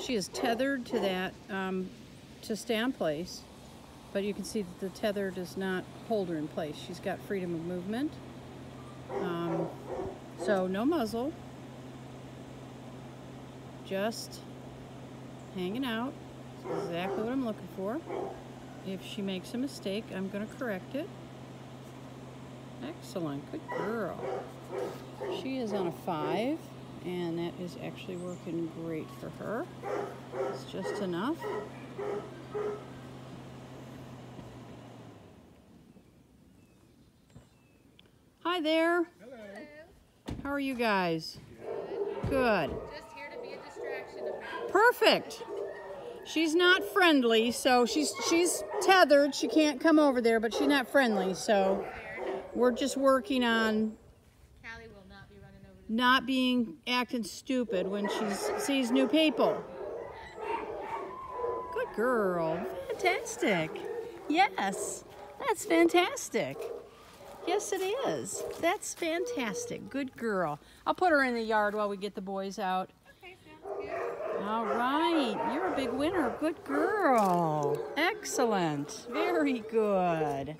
She is tethered to that um, to stay in place, but you can see that the tether does not hold her in place. She's got freedom of movement. Um, so no muzzle, just hanging out. That's exactly what I'm looking for. If she makes a mistake, I'm going to correct it. Excellent, good girl. She is on a five, and is actually working great for her. It's just enough. Hi there. Hello. How are you guys? Good. Just here to be a distraction. Perfect. She's not friendly, so she's she's tethered. She can't come over there, but she's not friendly, so we're just working on Callie will not be running over to not being acting stupid when she sees new people. Good girl. Fantastic. Yes. That's fantastic. Yes, it is. That's fantastic. Good girl. I'll put her in the yard while we get the boys out. Okay, sounds good. All right. You're a big winner. Good girl. Excellent. Very good.